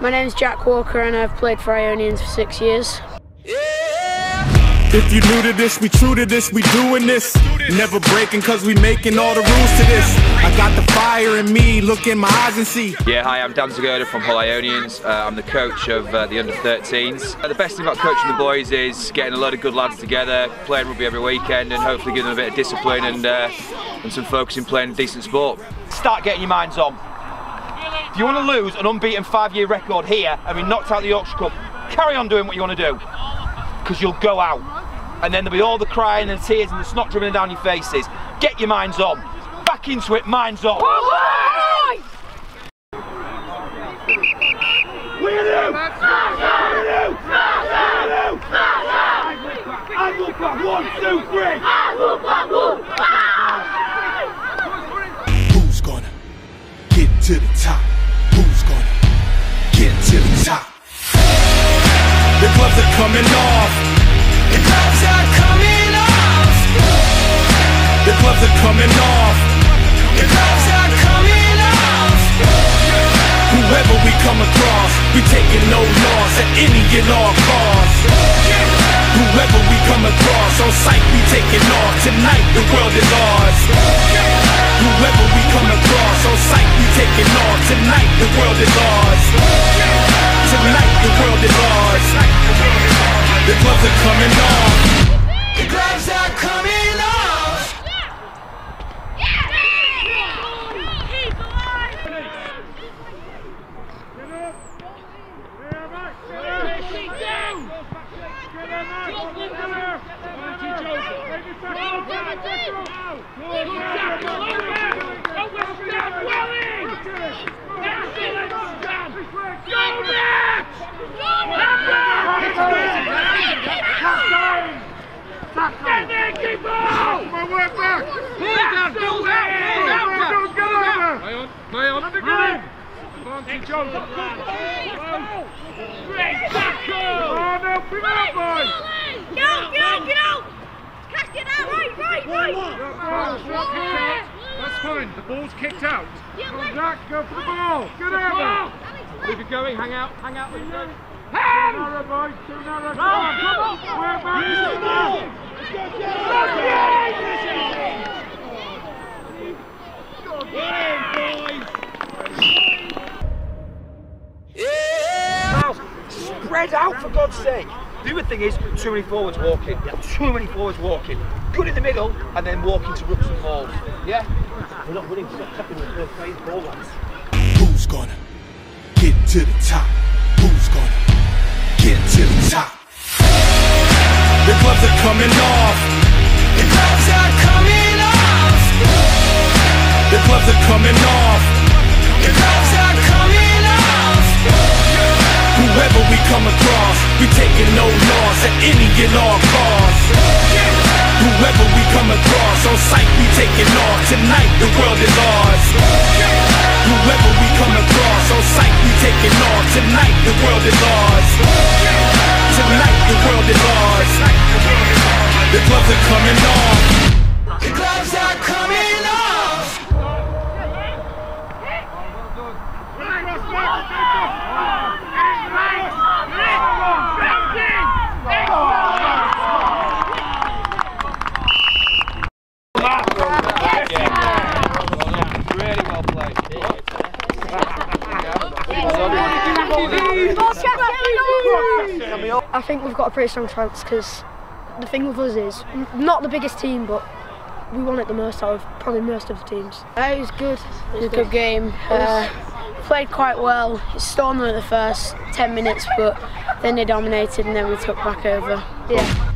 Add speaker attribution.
Speaker 1: My name's Jack Walker and I've played for Ionians for six years.
Speaker 2: If you new to this, we true to this, we doing this. Never breaking cause we making all the rules to this. I got the fire in me, look in my eyes and see.
Speaker 3: Yeah, hi, I'm Dan Zgoda from Hull Ionians. Uh, I'm the coach of uh, the under 13s. Uh, the best thing about coaching the boys is getting a lot of good lads together, playing rugby every weekend and hopefully giving them a bit of discipline and, uh, and some focus in playing decent sport.
Speaker 4: Start getting your minds on. If you want to lose an unbeaten five-year record here and be knocked out of the Yorkshire Cup, carry on doing what you want to do because you'll go out and then there'll be all the crying and the tears and the snot dribbling down your faces. Get your minds on. Back into it, minds on. One, two, three.
Speaker 2: Who's gonna get to the top? Coming off. The gloves are coming off. The gloves are coming off. The gloves are coming off. Whoever we come across, we taking no loss at any and all costs. Whoever we come across, on sight we taking off. Tonight the world is ours. Whoever we come across, on sight we taking off. Tonight the world is ours. The gloves are coming off. The gloves are coming off.
Speaker 5: That's fine. The ball's kicked out. Jack, go for the ball. Get over. Keep it going. Hang out. Hang out. Too narrow, boys. Too narrow. Come on. Come on. We're back.
Speaker 4: Spread out for God's sake. The other thing is too many forwards walking. Too many forwards walking. Good in the middle and then walking to rucks and falls. Yeah? We're not winning second with first phase ball.
Speaker 2: Who's gonna get to the top? Who's gonna get to the top? The gloves are coming off. The gloves are coming off. The gloves are coming off. We taking no loss at any and all costs. Whoever we come across, on sight we taking off. Tonight the world is ours. Whoever we come across, on sight we taking off. Tonight the world is ours. Tonight the world is ours. The gloves are coming off.
Speaker 1: I think we've got a pretty strong chance because the thing with us is not the biggest team, but we won it the most out of probably most of the teams. Uh, it was good. It was a good game. Uh, played quite well. It stormed them at the first 10 minutes, but then they dominated and then we took back over. Yeah.